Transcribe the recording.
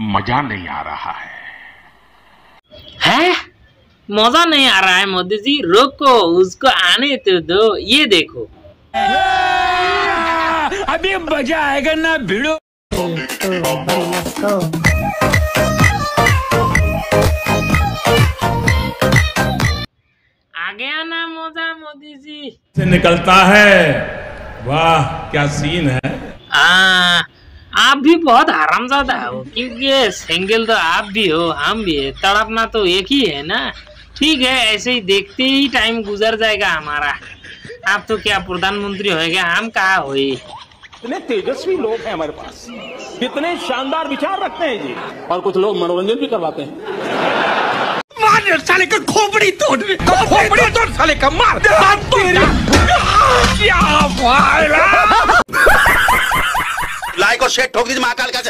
मज़ा नहीं आ रहा है। है? मज़ा नहीं आ रहा है मोदी जी। रोको उसको आने तो दो। ये देखो। अभी मज़ा आएगा ना भिड़ो। आ गया ना मज़ा मोदी जी। से निकलता है। वाह क्या सीन है? आ, आप भी बहुत हरामजादा हो क्योंकि सिंगल तो आप भी हो हम भी है। तड़पना तो एक ही है ना? ठीक है ऐसे ही देखते ही टाइम गुजर जाएगा हमारा। आप तो क्या प्रधानमंत्री होएगा हम कहा होए? इतने तेजस्वी लोग हैं हमारे पास। कितने शानदार विचार रखते हैं जी। और कुछ लोग मनोरंजन भी करवाते हैं। मार साले का खोपड़ी तोड़ खोपड़ी तोड़ साले का मार। क्या भाई लाइक और शेयर ठोक दीजिए महाकाल का